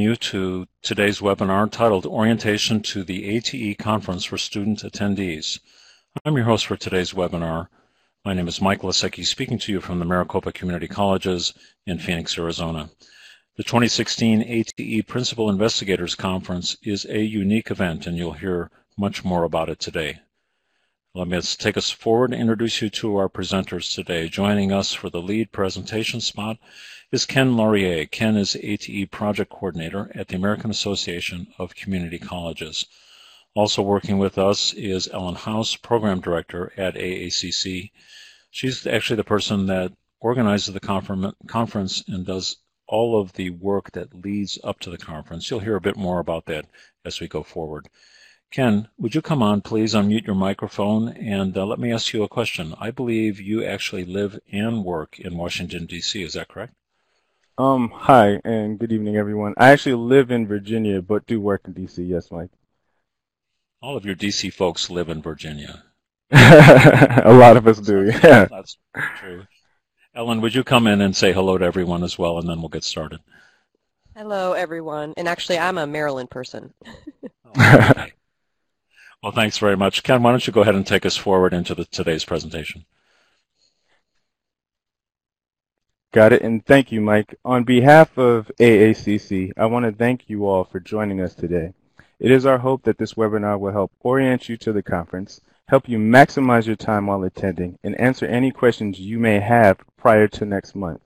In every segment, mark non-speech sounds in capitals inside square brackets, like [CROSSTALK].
you to today's webinar titled Orientation to the ATE Conference for Student Attendees. I'm your host for today's webinar. My name is Mike Lesiecki, speaking to you from the Maricopa Community Colleges in Phoenix, Arizona. The 2016 ATE Principal Investigators Conference is a unique event, and you'll hear much more about it today. Let me take us forward and introduce you to our presenters today. Joining us for the lead presentation spot is Ken Laurier. Ken is ATE Project Coordinator at the American Association of Community Colleges. Also working with us is Ellen Hause, Program Director at AACC. She's actually the person that organizes the conference and does all of the work that leads up to the conference. You'll hear a bit more about that as we go forward. Ken, would you come on, please unmute your microphone and uh, let me ask you a question. I believe you actually live and work in Washington, D.C., is that correct? Um, hi, and good evening, everyone. I actually live in Virginia, but do work in D.C., yes, Mike. All of your D.C. folks live in Virginia. [LAUGHS] a lot of us do, yeah. That's true. Ellen, would you come in and say hello to everyone as well, and then we'll get started. Hello, everyone. And actually, I'm a Maryland person. okay. [LAUGHS] Well, thanks very much. Ken, why don't you go ahead and take us forward into the, today's presentation. Got it, and thank you, Mike. On behalf of AACC, I want to thank you all for joining us today. It is our hope that this webinar will help orient you to the conference, help you maximize your time while attending, and answer any questions you may have prior to next month.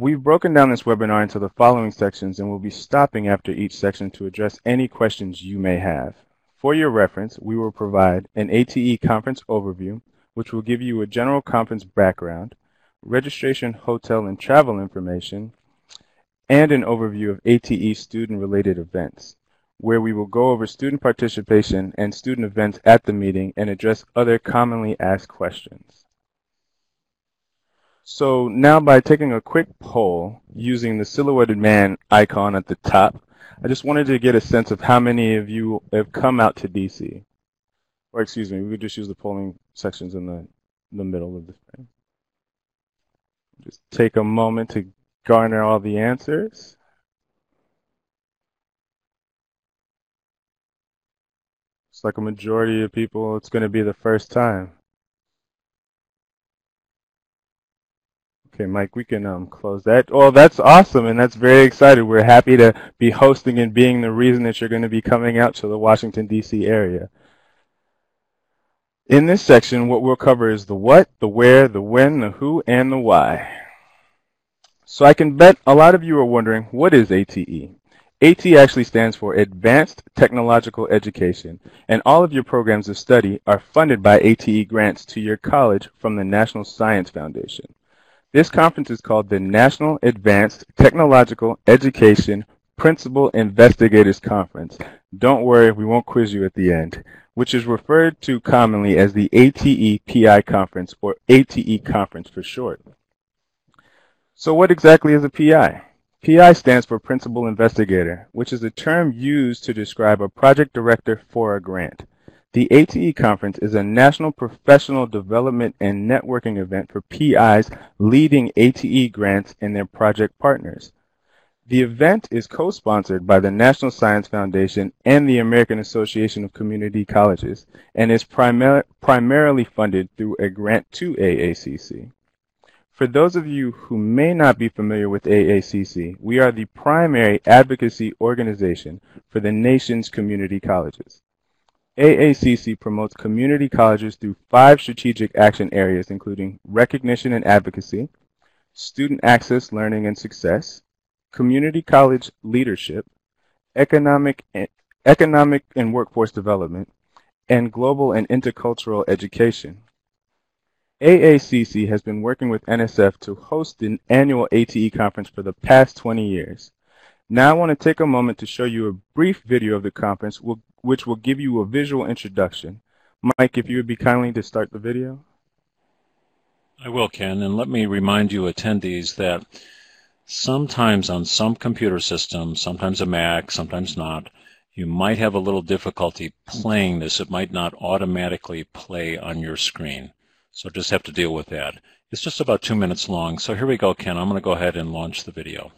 We've broken down this webinar into the following sections and we'll be stopping after each section to address any questions you may have. For your reference, we will provide an ATE conference overview, which will give you a general conference background, registration, hotel, and travel information, and an overview of ATE student-related events, where we will go over student participation and student events at the meeting and address other commonly asked questions. So now by taking a quick poll using the silhouetted man icon at the top, I just wanted to get a sense of how many of you have come out to DC. Or excuse me, we could just use the polling sections in the, the middle of the screen. Just take a moment to garner all the answers. It's like a majority of people, it's going to be the first time. Okay, Mike, we can um, close that. Oh, that's awesome, and that's very excited. We're happy to be hosting and being the reason that you're going to be coming out to the Washington, D.C. area. In this section, what we'll cover is the what, the where, the when, the who, and the why. So I can bet a lot of you are wondering, what is ATE? AT actually stands for Advanced Technological Education, and all of your programs of study are funded by ATE grants to your college from the National Science Foundation. This conference is called the National Advanced Technological Education Principal Investigators Conference. Don't worry, we won't quiz you at the end, which is referred to commonly as the ATE PI Conference or ATE Conference for short. So what exactly is a PI? PI stands for Principal Investigator, which is a term used to describe a project director for a grant. The ATE Conference is a national professional development and networking event for PIs leading ATE grants and their project partners. The event is co-sponsored by the National Science Foundation and the American Association of Community Colleges and is primar primarily funded through a grant to AACC. For those of you who may not be familiar with AACC, we are the primary advocacy organization for the nation's community colleges. AACC promotes community colleges through five strategic action areas, including recognition and advocacy, student access, learning and success, community college leadership, economic and, economic and workforce development, and global and intercultural education. AACC has been working with NSF to host an annual ATE conference for the past 20 years. Now I want to take a moment to show you a brief video of the conference, which will give you a visual introduction. Mike, if you would be kindly to start the video. I will, Ken, and let me remind you attendees that sometimes on some computer systems, sometimes a Mac, sometimes not, you might have a little difficulty playing this. It might not automatically play on your screen. So just have to deal with that. It's just about two minutes long. So here we go, Ken. I'm going to go ahead and launch the video.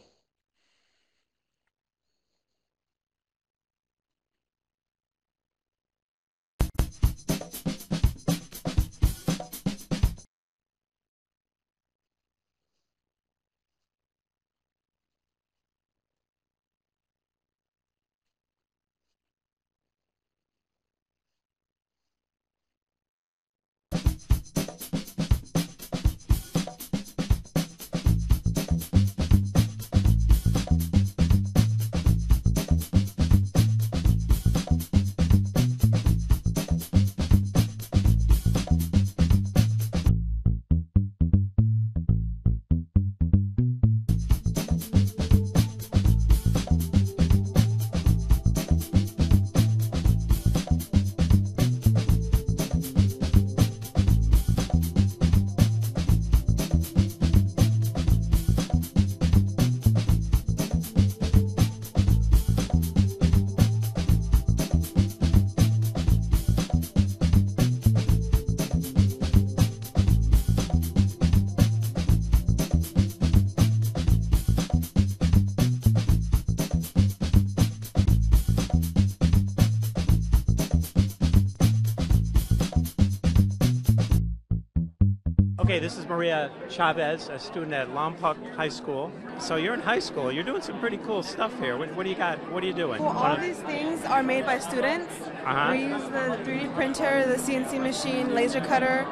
Okay, this is Maria Chavez, a student at Lompoc High School. So you're in high school. You're doing some pretty cool stuff here. What, what do you got? What are you doing? Well, all these things are made by students. Uh-huh. We use the 3D printer, the CNC machine, laser cutter,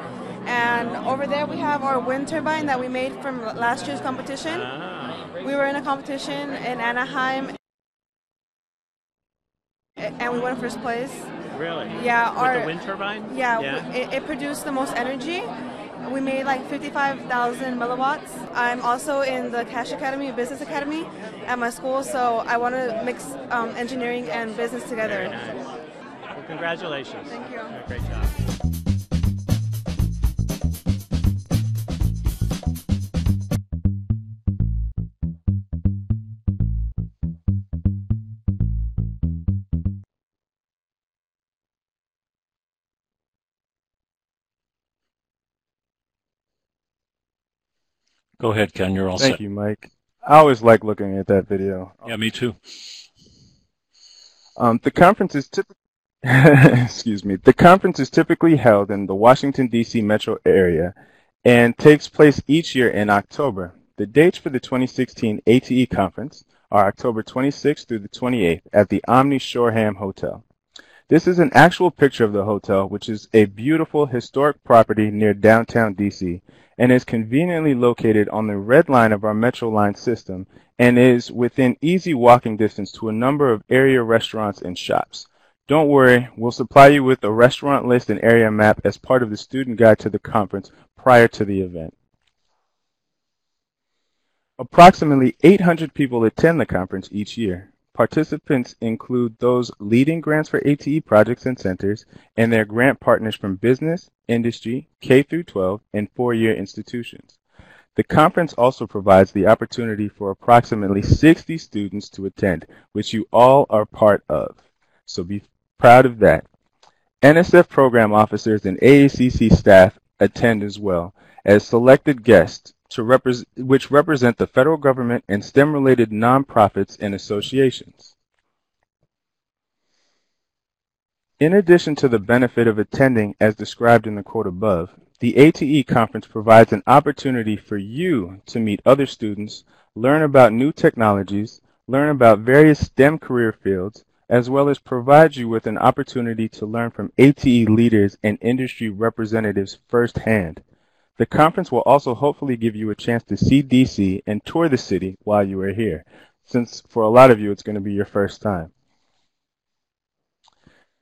and over there we have our wind turbine that we made from last year's competition. Ah, We were in a competition in Anaheim, and we won first place. really? Yeah, With our the wind turbine? yeah, Yeah. It, it produced the most energy. We made like 55,000 milliwatts. I'm also in the Cash Academy, Business Academy, at my school, so I want to mix um, engineering and business together. Nice. Well, congratulations. Thank you. Great job. Go ahead, Ken. You're all Thank set. you, Mike. I always like looking at that video. Yeah, me too. Um, the conference is typically, [LAUGHS] excuse me, the conference is typically held in the Washington D.C. metro area and takes place each year in October. The dates for the 2016 ATE conference are October 26th through the 28th at the Omni Shoreham Hotel. This is an actual picture of the hotel, which is a beautiful historic property near downtown DC and is conveniently located on the red line of our Metro line system and is within easy walking distance to a number of area restaurants and shops. Don't worry, we'll supply you with a restaurant list and area map as part of the student guide to the conference prior to the event. Approximately 800 people attend the conference each year. Participants include those leading grants for ATE projects and centers and their grant partners from business, industry, K through 12, and four-year institutions. The conference also provides the opportunity for approximately 60 students to attend, which you all are part of. So be proud of that. NSF program officers and AACC staff attend as well as selected guests to repres which represent the federal government and STEM-related nonprofits and associations. In addition to the benefit of attending as described in the quote above, the ATE conference provides an opportunity for you to meet other students, learn about new technologies, learn about various STEM career fields, as well as provide you with an opportunity to learn from ATE leaders and industry representatives firsthand. The conference will also hopefully give you a chance to see DC and tour the city while you are here, since for a lot of you it's going to be your first time.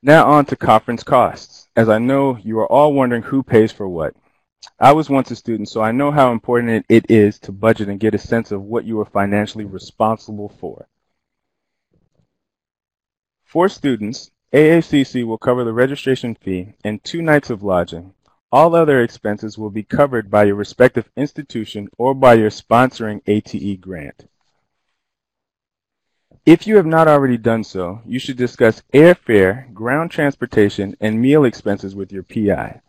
Now on to conference costs, as I know you are all wondering who pays for what. I was once a student, so I know how important it is to budget and get a sense of what you are financially responsible for. For students, AACC will cover the registration fee and two nights of lodging. All other expenses will be covered by your respective institution or by your sponsoring ATE grant. If you have not already done so, you should discuss airfare, ground transportation, and meal expenses with your PI.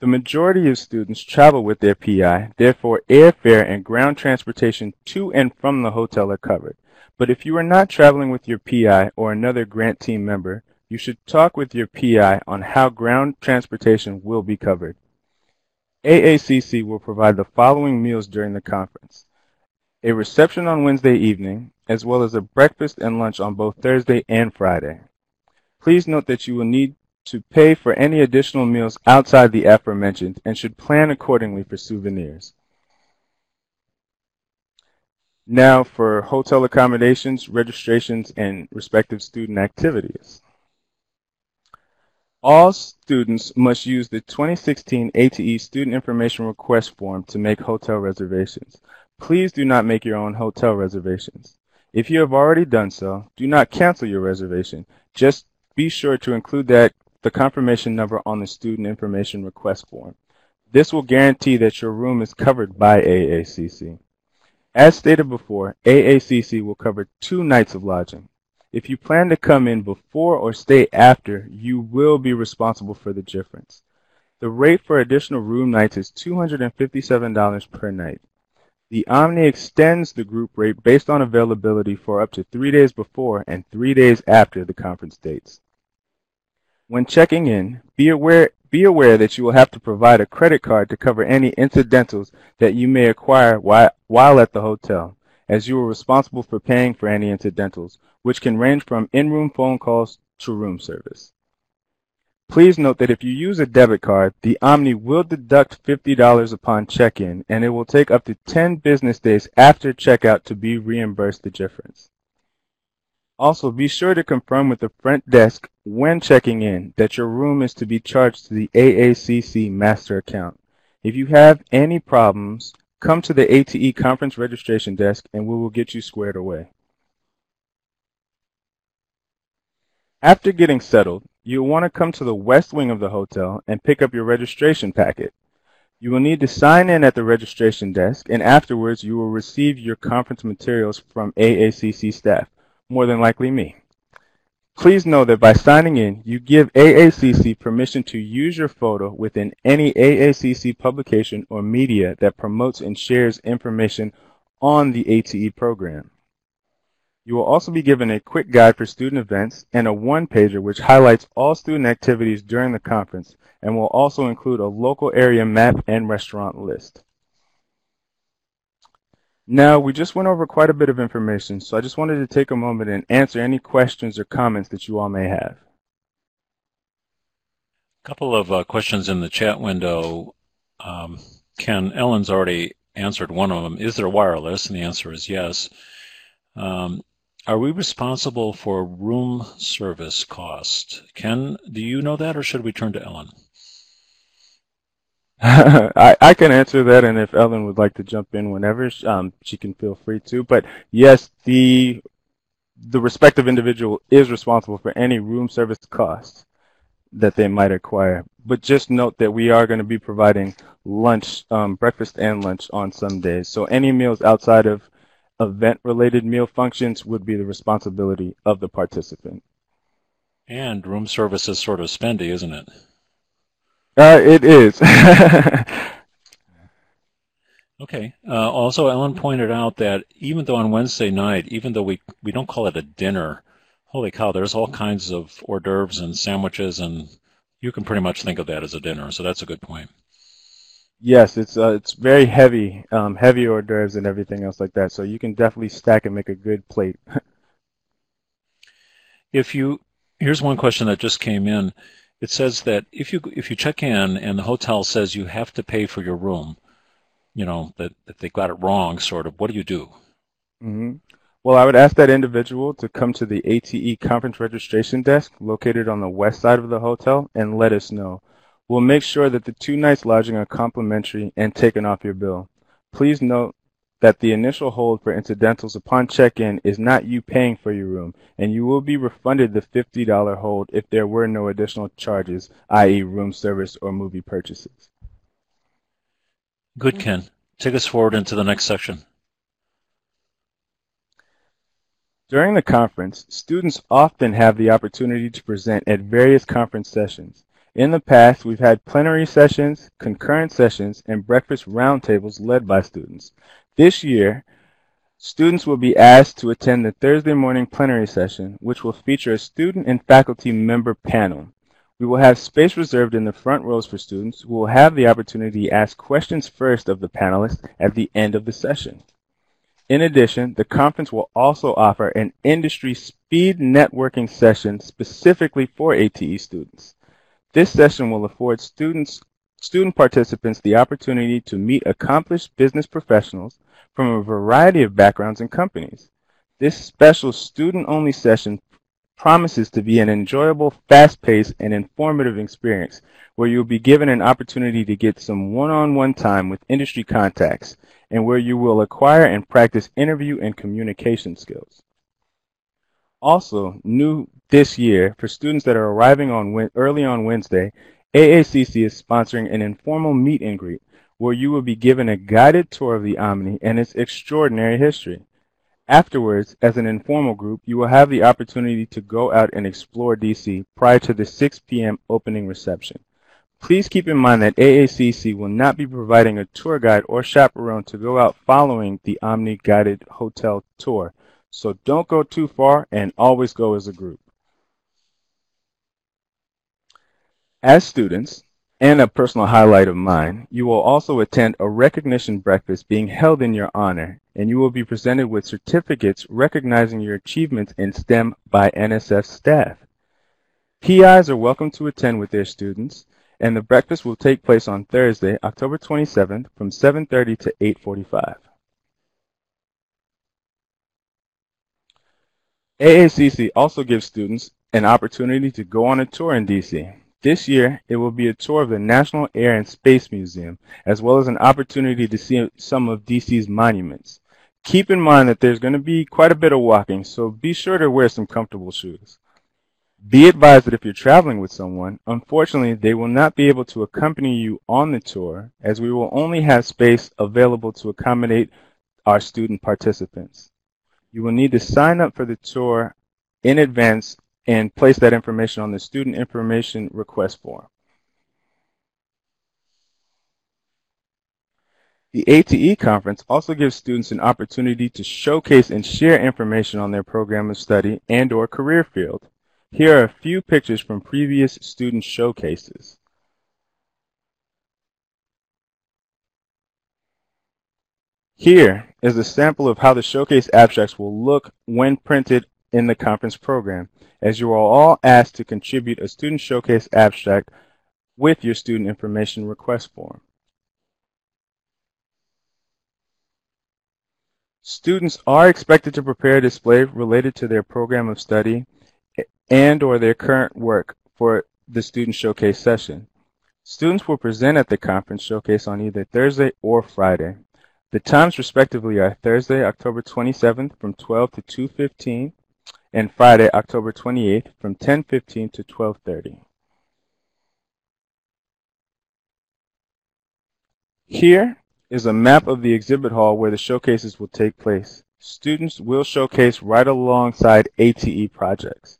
The majority of students travel with their PI, therefore airfare and ground transportation to and from the hotel are covered. But if you are not traveling with your PI or another grant team member, you should talk with your PI on how ground transportation will be covered. AACC will provide the following meals during the conference. A reception on Wednesday evening, as well as a breakfast and lunch on both Thursday and Friday. Please note that you will need to pay for any additional meals outside the aforementioned and should plan accordingly for souvenirs. Now for hotel accommodations, registrations, and respective student activities. All students must use the 2016 ATE Student Information Request Form to make hotel reservations. Please do not make your own hotel reservations. If you have already done so, do not cancel your reservation. Just be sure to include that the confirmation number on the Student Information Request Form. This will guarantee that your room is covered by AACC. As stated before, AACC will cover two nights of lodging. If you plan to come in before or stay after, you will be responsible for the difference. The rate for additional room nights is $257 per night. The Omni extends the group rate based on availability for up to three days before and three days after the conference dates. When checking in, be aware, be aware that you will have to provide a credit card to cover any incidentals that you may acquire while at the hotel, as you are responsible for paying for any incidentals, which can range from in-room phone calls to room service. Please note that if you use a debit card, the Omni will deduct $50 upon check-in, and it will take up to 10 business days after checkout to be reimbursed the difference. Also, be sure to confirm with the front desk when checking in that your room is to be charged to the AACC master account. If you have any problems, come to the ATE conference registration desk and we will get you squared away. After getting settled, you'll want to come to the west wing of the hotel and pick up your registration packet. You will need to sign in at the registration desk and afterwards you will receive your conference materials from AACC staff, more than likely me. Please know that by signing in, you give AACC permission to use your photo within any AACC publication or media that promotes and shares information on the ATE program. You will also be given a quick guide for student events and a one-pager which highlights all student activities during the conference and will also include a local area map and restaurant list. Now, we just went over quite a bit of information, so I just wanted to take a moment and answer any questions or comments that you all may have. A couple of uh, questions in the chat window. Um, Ken, Ellen's already answered one of them. Is there wireless? And the answer is yes. Um, are we responsible for room service cost? Ken, do you know that or should we turn to Ellen? [LAUGHS] I, I can answer that, and if Ellen would like to jump in whenever, um, she can feel free to. But yes, the the respective individual is responsible for any room service costs that they might acquire. But just note that we are going to be providing lunch, um, breakfast and lunch on some days. So any meals outside of event-related meal functions would be the responsibility of the participant. And room service is sort of spendy, isn't it? Uh, it is. [LAUGHS] okay. Uh, also, Ellen pointed out that even though on Wednesday night, even though we, we don't call it a dinner, holy cow, there's all kinds of hors d'oeuvres and sandwiches, and you can pretty much think of that as a dinner. So that's a good point. Yes, it's uh, it's very heavy, um, heavy hors d'oeuvres and everything else like that. So you can definitely stack and make a good plate. [LAUGHS] if you here's one question that just came in. It says that if you if you check in and the hotel says you have to pay for your room, you know that, that they got it wrong, sort of. What do you do? Mm-hmm. Well, I would ask that individual to come to the ATE conference registration desk located on the west side of the hotel and let us know. We'll make sure that the two nights lodging are complimentary and taken off your bill. Please note that the initial hold for incidentals upon check-in is not you paying for your room, and you will be refunded the $50 hold if there were no additional charges, i.e. room service or movie purchases. Good, Ken. Take us forward into the next section. During the conference, students often have the opportunity to present at various conference sessions. In the past, we've had plenary sessions, concurrent sessions, and breakfast roundtables led by students. This year, students will be asked to attend the Thursday morning plenary session, which will feature a student and faculty member panel. We will have space reserved in the front rows for students who will have the opportunity to ask questions first of the panelists at the end of the session. In addition, the conference will also offer an industry speed networking session specifically for ATE students. This session will afford students, student participants the opportunity to meet accomplished business professionals from a variety of backgrounds and companies. This special student-only session promises to be an enjoyable, fast-paced, and informative experience where you'll be given an opportunity to get some one-on-one time with industry contacts and where you will acquire and practice interview and communication skills. Also, new this year, for students that are arriving on early on Wednesday, AACC is sponsoring an informal meet and greet where you will be given a guided tour of the Omni and its extraordinary history. Afterwards, as an informal group, you will have the opportunity to go out and explore DC prior to the 6 p.m. opening reception. Please keep in mind that AACC will not be providing a tour guide or chaperone to go out following the Omni guided hotel tour. So don't go too far and always go as a group. As students, And a personal highlight of mine, you will also attend a recognition breakfast being held in your honor, and you will be presented with certificates recognizing your achievements in STEM by NSF staff. PIs are welcome to attend with their students, and the breakfast will take place on Thursday, October 27th from 7.30 to 8.45. AACC also gives students an opportunity to go on a tour in DC. This year, it will be a tour of the National Air and Space Museum, as well as an opportunity to see some of DC's monuments. Keep in mind that there's going to be quite a bit of walking, so be sure to wear some comfortable shoes. Be advised that if you're traveling with someone, unfortunately, they will not be able to accompany you on the tour, as we will only have space available to accommodate our student participants. You will need to sign up for the tour in advance and place that information on the student information request form. The ATE conference also gives students an opportunity to showcase and share information on their program of study and or career field. Here are a few pictures from previous student showcases. Here is a sample of how the showcase abstracts will look when printed in the conference program, as you are all asked to contribute a student showcase abstract with your student information request form. Students are expected to prepare a display related to their program of study and or their current work for the student showcase session. Students will present at the conference showcase on either Thursday or Friday. The times respectively are Thursday, October 27th from 12 to 2.15 and Friday, October 28th from 10.15 to 12.30. Here is a map of the exhibit hall where the showcases will take place. Students will showcase right alongside ATE projects.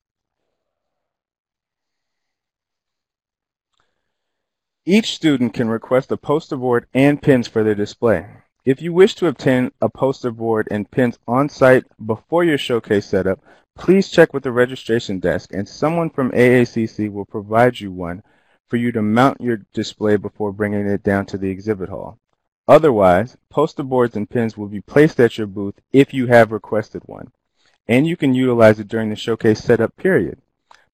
Each student can request a poster board and pins for their display. If you wish to obtain a poster board and pins on site before your showcase setup, please check with the registration desk and someone from AACC will provide you one for you to mount your display before bringing it down to the exhibit hall. Otherwise, poster boards and pins will be placed at your booth if you have requested one, and you can utilize it during the showcase setup period.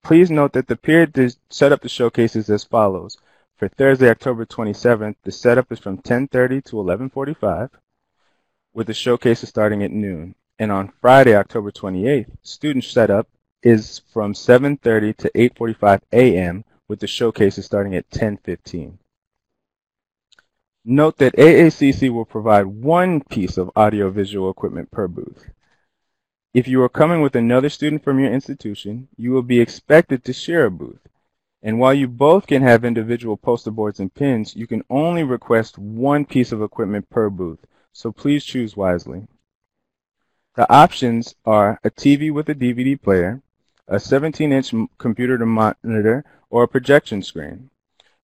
Please note that the period to set up the showcase is as follows. For Thursday, October 27th, the setup is from 10:30 to 11:45, with the showcases starting at noon. And on Friday, October 28th, student setup is from 7:30 to 8:45 a.m. with the showcases starting at 10:15. Note that AACC will provide one piece of audiovisual equipment per booth. If you are coming with another student from your institution, you will be expected to share a booth. And while you both can have individual poster boards and pins, you can only request one piece of equipment per booth, so please choose wisely. The options are a TV with a DVD player, a 17-inch computer to monitor, or a projection screen.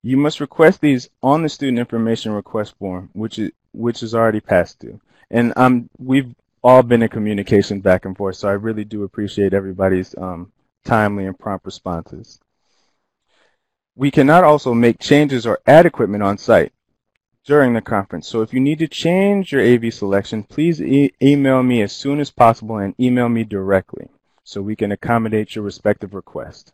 You must request these on the student information request form, which is which is already passed due. And um, we've all been in communication back and forth, so I really do appreciate everybody's um, timely and prompt responses. We cannot also make changes or add equipment on site during the conference. So if you need to change your AV selection, please e email me as soon as possible and email me directly so we can accommodate your respective request.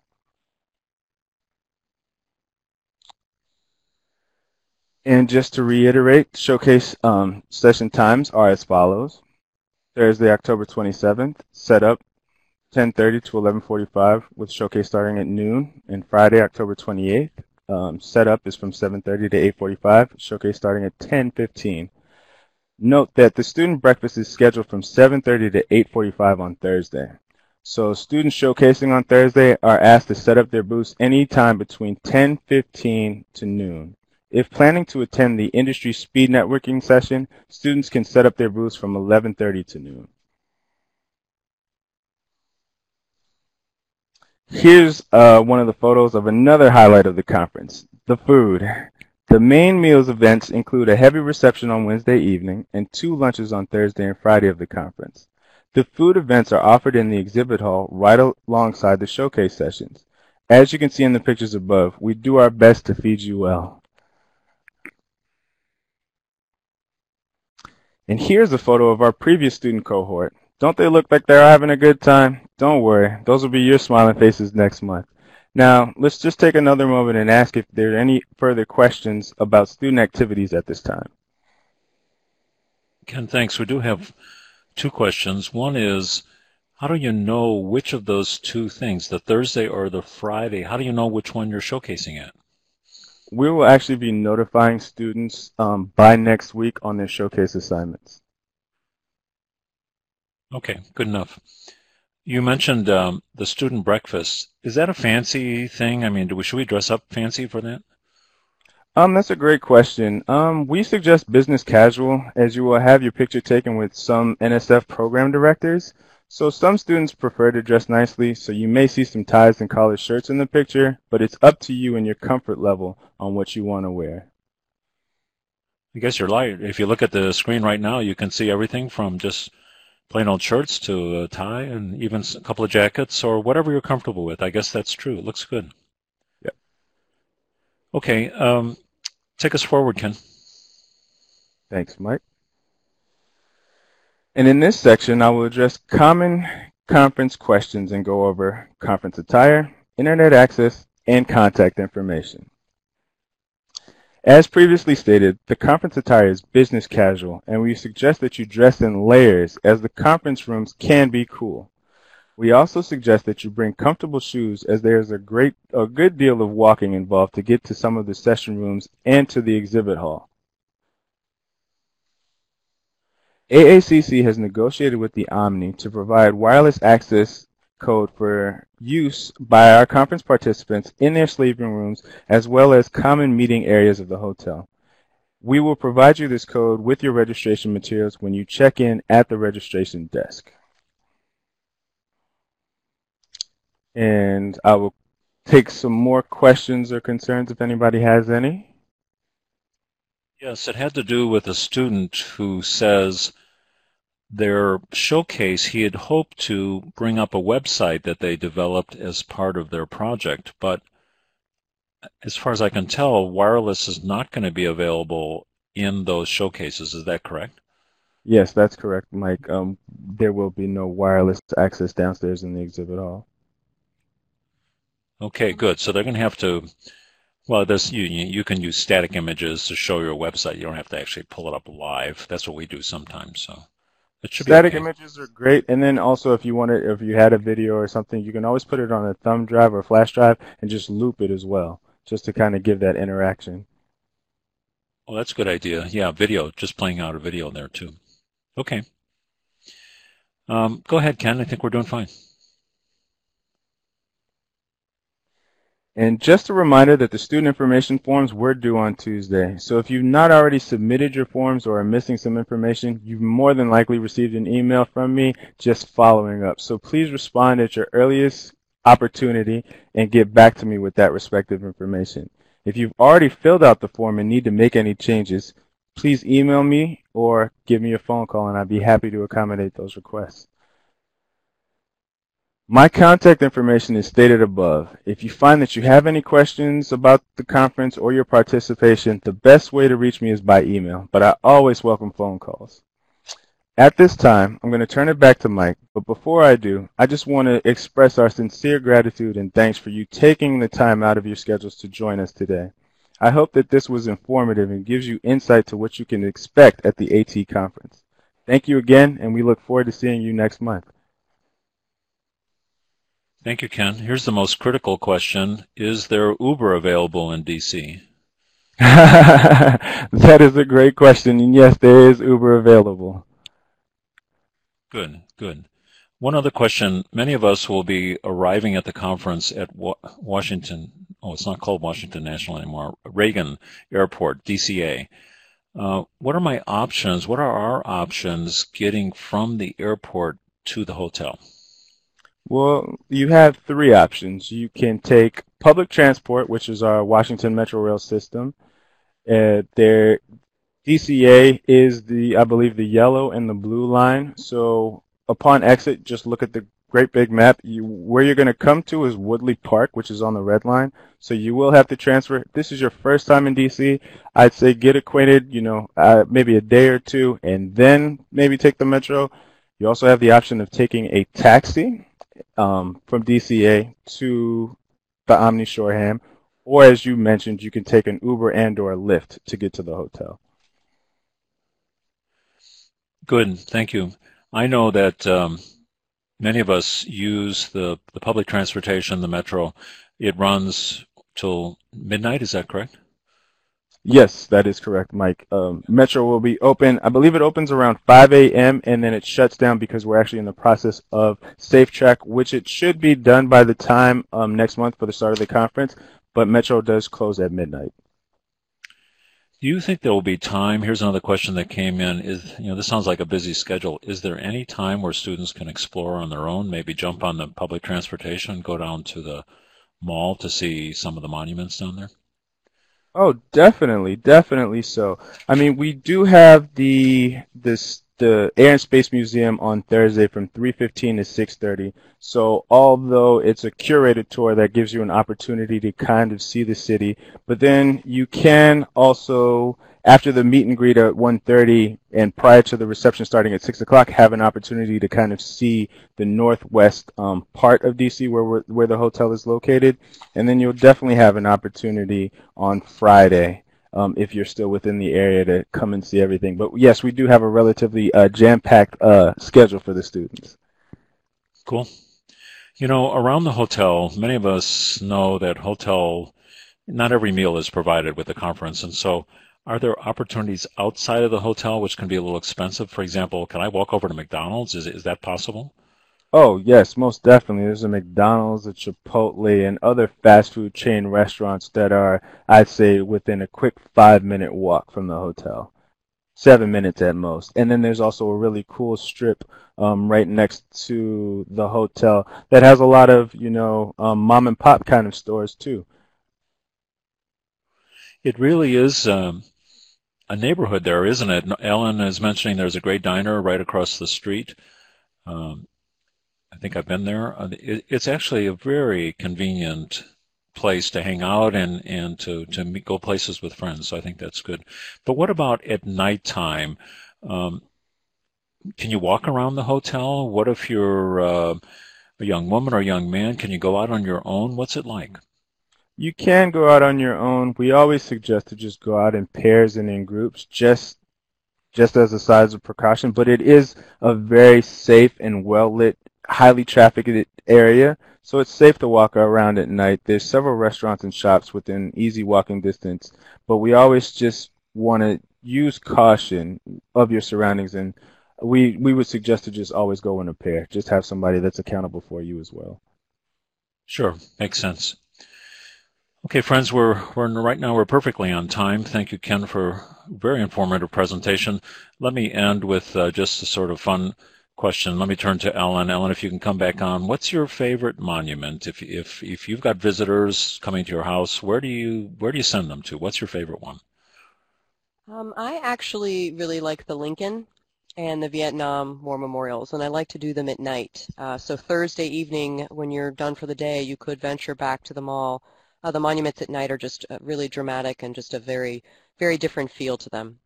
And just to reiterate, showcase um, session times are as follows. Thursday, October 27th, setup 10:30 to 11:45 with showcase starting at noon, and Friday, October 28th. Um, setup is from 7:30 to 8:45. Showcase starting at 10:15. Note that the student breakfast is scheduled from 7:30 to 8:45 on Thursday. So students showcasing on Thursday are asked to set up their booths anytime between 10:15 to noon. If planning to attend the industry speed networking session, students can set up their booths from 11:30 to noon. Here's uh, one of the photos of another highlight of the conference, the food. The main meals events include a heavy reception on Wednesday evening and two lunches on Thursday and Friday of the conference. The food events are offered in the exhibit hall right alongside the showcase sessions. As you can see in the pictures above, we do our best to feed you well. And here's a photo of our previous student cohort. Don't they look like they're having a good time? Don't worry, those will be your smiling faces next month. Now, let's just take another moment and ask if there are any further questions about student activities at this time. Ken, thanks. We do have two questions. One is, how do you know which of those two things, the Thursday or the Friday, how do you know which one you're showcasing at? We will actually be notifying students um, by next week on their showcase assignments. Okay, good enough. You mentioned um, the student breakfast. Is that a fancy thing? I mean, do we, should we dress up fancy for that? Um, that's a great question. Um, we suggest business casual, as you will have your picture taken with some NSF program directors. So some students prefer to dress nicely, so you may see some ties and collared shirts in the picture, but it's up to you and your comfort level on what you want to wear. I guess you're right. If you look at the screen right now, you can see everything from just plain old shirts to a tie and even a couple of jackets or whatever you're comfortable with. I guess that's true. It looks good. Yep. Okay. Um, take us forward, Ken. Thanks, Mike. And in this section, I will address common conference questions and go over conference attire, internet access, and contact information. As previously stated, the conference attire is business casual, and we suggest that you dress in layers as the conference rooms can be cool. We also suggest that you bring comfortable shoes as there is a great a good deal of walking involved to get to some of the session rooms and to the exhibit hall. AACC has negotiated with the Omni to provide wireless access code for use by our conference participants in their sleeping rooms as well as common meeting areas of the hotel. We will provide you this code with your registration materials when you check in at the registration desk. And I will take some more questions or concerns if anybody has any. Yes, it had to do with a student who says their showcase, he had hoped to bring up a website that they developed as part of their project, but as far as I can tell, wireless is not going to be available in those showcases. Is that correct? Yes, that's correct, Mike. Um, there will be no wireless access downstairs in the exhibit hall. Okay, good. So they're going to have to. Well, this you you can use static images to show your website. You don't have to actually pull it up live. That's what we do sometimes. So it should Static be okay. images are great, and then also if you wanted, if you had a video or something, you can always put it on a thumb drive or flash drive and just loop it as well, just to kind of give that interaction. Well, that's a good idea. Yeah, video, just playing out a video there too. Okay. Um, go ahead, Ken. I think we're doing fine. And just a reminder that the student information forms were due on Tuesday. So if you've not already submitted your forms or are missing some information, you've more than likely received an email from me just following up. So please respond at your earliest opportunity and get back to me with that respective information. If you've already filled out the form and need to make any changes, please email me or give me a phone call and I'd be happy to accommodate those requests. My contact information is stated above. If you find that you have any questions about the conference or your participation, the best way to reach me is by email, but I always welcome phone calls. At this time, I'm going to turn it back to Mike, but before I do, I just want to express our sincere gratitude and thanks for you taking the time out of your schedules to join us today. I hope that this was informative and gives you insight to what you can expect at the AT conference. Thank you again, and we look forward to seeing you next month. Thank you, Ken. Here's the most critical question. Is there Uber available in DC? [LAUGHS] that is a great question, and yes, there is Uber available. Good, good. One other question. Many of us will be arriving at the conference at Washington, oh, it's not called Washington National anymore, Reagan Airport, DCA. Uh, what are my options? What are our options getting from the airport to the hotel? Well, you have three options. You can take public transport, which is our Washington Metro Rail system. Uh, there, DCA is the, I believe, the yellow and the blue line. So upon exit, just look at the great big map. You, where you're going to come to is Woodley Park, which is on the red line. So you will have to transfer. This is your first time in DC. I'd say get acquainted, you know, uh, maybe a day or two, and then maybe take the metro. You also have the option of taking a taxi um, from DCA to the Omni Shoreham, or as you mentioned, you can take an Uber and or Lyft to get to the hotel. Good, thank you. I know that um, many of us use the, the public transportation, the metro. It runs till midnight, is that correct? Yes, that is correct, Mike. Um, Metro will be open. I believe it opens around 5 a.m. and then it shuts down because we're actually in the process of SafeTrack, which it should be done by the time um, next month for the start of the conference. But Metro does close at midnight. Do you think there will be time? Here's another question that came in. Is you know this sounds like a busy schedule. Is there any time where students can explore on their own? Maybe jump on the public transportation, go down to the mall to see some of the monuments down there. Oh, definitely, definitely so. I mean, we do have the this the Air and Space Museum on Thursday from 3:15 to 6:30. So although it's a curated tour that gives you an opportunity to kind of see the city, but then you can also after the meet and greet at 1.30 and prior to the reception starting at 6 o'clock have an opportunity to kind of see the northwest um, part of DC where, where the hotel is located. And then you'll definitely have an opportunity on Friday um, if you're still within the area to come and see everything. But yes, we do have a relatively uh, jam-packed uh, schedule for the students. Cool. You know, around the hotel, many of us know that hotel, not every meal is provided with the conference. And so are there opportunities outside of the hotel which can be a little expensive? For example, can I walk over to McDonald's? Is, is that possible? Oh, yes, most definitely. There's a McDonald's, a Chipotle, and other fast food chain restaurants that are, I'd say, within a quick five minute walk from the hotel. Seven minutes at most. And then there's also a really cool strip um, right next to the hotel that has a lot of, you know, um, mom and pop kind of stores too. It really is um, a neighborhood there, isn't it? Ellen is mentioning there's a great diner right across the street. Um, I think I've been there. Uh, it's actually a very convenient place to hang out and, and to, to meet, go places with friends. So I think that's good. But what about at nighttime? Um, can you walk around the hotel? What if you're uh, a young woman or a young man? Can you go out on your own? What's it like? You can go out on your own. We always suggest to just go out in pairs and in groups, just just as a size of precaution. But it is a very safe and well lit highly trafficked area, so it's safe to walk around at night. There's several restaurants and shops within easy walking distance, but we always just want to use caution of your surroundings and we we would suggest to just always go in a pair. Just have somebody that's accountable for you as well. Sure, makes sense. Okay, friends, we're we're right now we're perfectly on time. Thank you, Ken, for a very informative presentation. Let me end with uh, just a sort of fun question. Let me turn to Ellen. Ellen, if you can come back on, what's your favorite monument? If if if you've got visitors coming to your house, where do you where do you send them to? What's your favorite one? Um, I actually really like the Lincoln and the Vietnam War memorials, and I like to do them at night. Uh, so Thursday evening, when you're done for the day, you could venture back to the mall. Uh, the monuments at night are just uh, really dramatic and just a very, very different feel to them.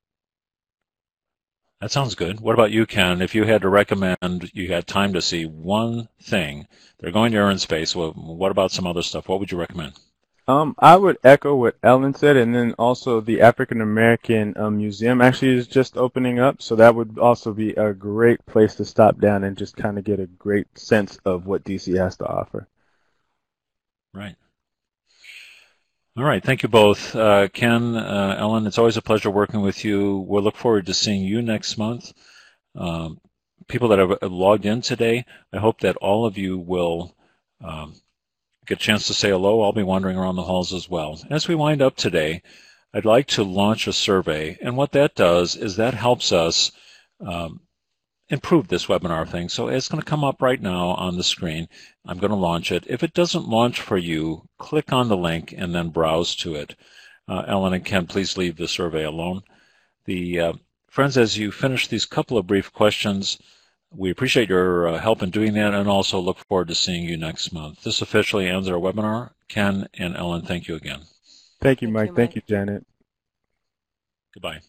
That sounds good. What about you, Ken? If you had to recommend, you had time to see one thing, they're going to Air and Space. Well, what about some other stuff? What would you recommend? Um, I would echo what Ellen said, and then also the African American um, Museum actually is just opening up, so that would also be a great place to stop down and just kind of get a great sense of what DC has to offer. Right. All right. Thank you both. Uh, Ken, uh, Ellen, it's always a pleasure working with you. We'll look forward to seeing you next month. Um, people that have logged in today, I hope that all of you will um, get a chance to say hello. I'll be wandering around the halls as well. As we wind up today, I'd like to launch a survey. And what that does is that helps us um, improve this webinar thing. So it's going to come up right now on the screen. I'm going to launch it. If it doesn't launch for you, click on the link and then browse to it. Uh, Ellen and Ken, please leave the survey alone. The uh, Friends, as you finish these couple of brief questions, We appreciate your uh, help in doing that and also look forward to seeing you next month. This officially ends our webinar. Ken and Ellen, thank you again. Thank you, Thank Mike. Thank you, Janet. Goodbye.